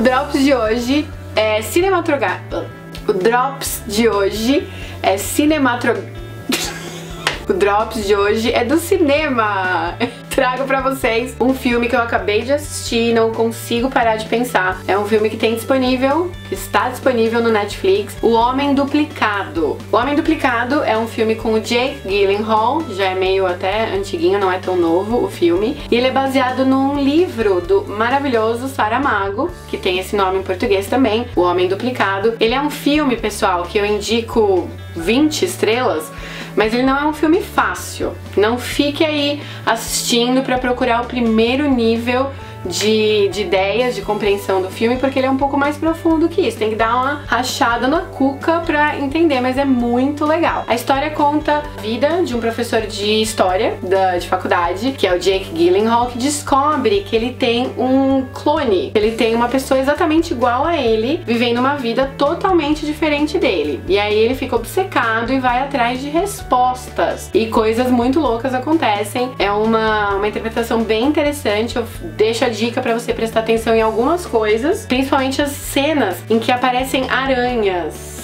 O Drops de hoje é cinematográfico. O Drops de hoje é cinematográfico. O Drops de hoje é do cinema. Trago pra vocês um filme que eu acabei de assistir não consigo parar de pensar. É um filme que tem disponível, que está disponível no Netflix, O Homem Duplicado. O Homem Duplicado é um filme com o Jake Gyllenhaal, já é meio até antiguinho, não é tão novo o filme. E ele é baseado num livro do maravilhoso Saramago, que tem esse nome em português também, O Homem Duplicado. Ele é um filme, pessoal, que eu indico 20 estrelas, mas ele não é um filme fácil. Não fique aí assistindo para procurar o primeiro nível de, de ideias, de compreensão do filme, porque ele é um pouco mais profundo que isso. Tem que dar uma rachada na cuca pra entender, mas é muito legal. A história conta a vida de um professor de história da, de faculdade, que é o Jake Gyllenhaal, que descobre que ele tem um clone, ele tem uma pessoa exatamente igual a ele, vivendo uma vida totalmente diferente dele. E aí ele fica obcecado e vai atrás de respostas. E coisas muito loucas acontecem. É uma, uma interpretação bem interessante. Eu deixo a dica para você prestar atenção em algumas coisas, principalmente as cenas em que aparecem aranhas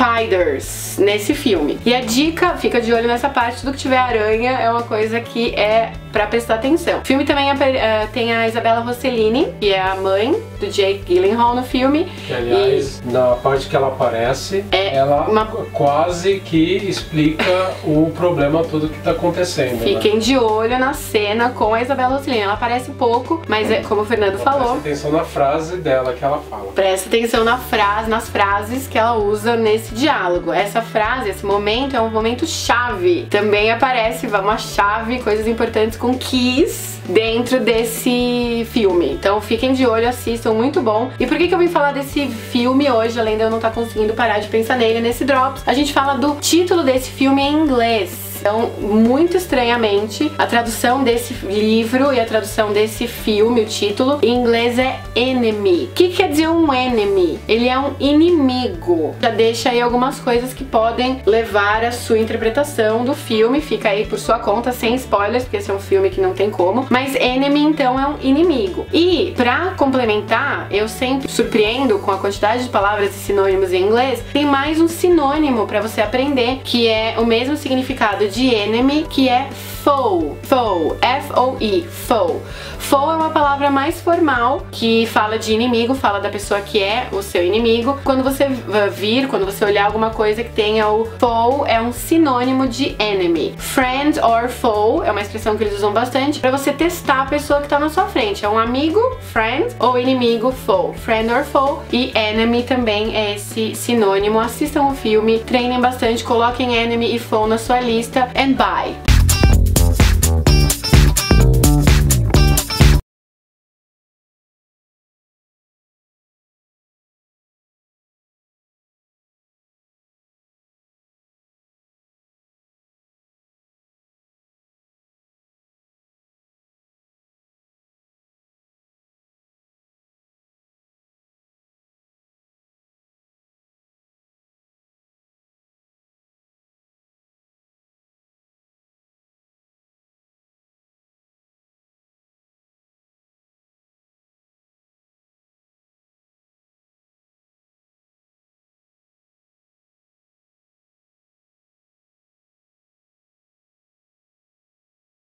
spiders nesse filme. E a dica, fica de olho nessa parte, do que tiver aranha é uma coisa que é pra prestar atenção. O filme também é, tem a Isabella Rossellini, que é a mãe do Jake Gyllenhaal no filme. Que, aliás, e... na parte que ela aparece, é ela uma... quase que explica o problema todo que tá acontecendo. Né? Fiquem né? de olho na cena com a Isabella Rossellini. Ela aparece pouco, mas é como o Fernando Então, falou. Presta atenção na frase dela que ela fala. Presta atenção na frase, nas frases que ela usa nesse diálogo. Essa frase, esse momento é um momento chave. Também aparece uma chave, coisas importantes com Kiss dentro desse filme. Então fiquem de olho, assistam, muito bom. E por que, que eu vim falar desse filme hoje, além de eu não estar tá conseguindo parar de pensar nele nesse Drops? A gente fala do título desse filme em inglês. Então, muito estranhamente, a tradução desse livro e a tradução desse filme, o título, em inglês é enemy. O que quer dizer um enemy? Ele é um inimigo. Já deixa aí algumas coisas que podem levar a sua interpretação do filme. Fica aí por sua conta, sem spoilers, porque esse é um filme que não tem como. Mas enemy, então, é um inimigo. E, pra complementar, eu sempre surpreendo com a quantidade de palavras e sinônimos em inglês. Tem mais um sinônimo para você aprender, que é o mesmo significado de enemy, que é foe. Foe, F-O-E, foe. Foe é uma palavra mais formal que fala de inimigo, fala da pessoa que é o seu inimigo. Quando você vir, quando você olhar alguma coisa que tenha o foe, é um sinônimo de enemy. Friend or foe é uma expressão que eles usam bastante para você testar a pessoa que tá na sua frente. É um amigo, friend, ou inimigo, foe. Friend or foe. E enemy também é esse sinônimo. Assistam o filme, treinem bastante, coloquem enemy e foe na sua lista and bye!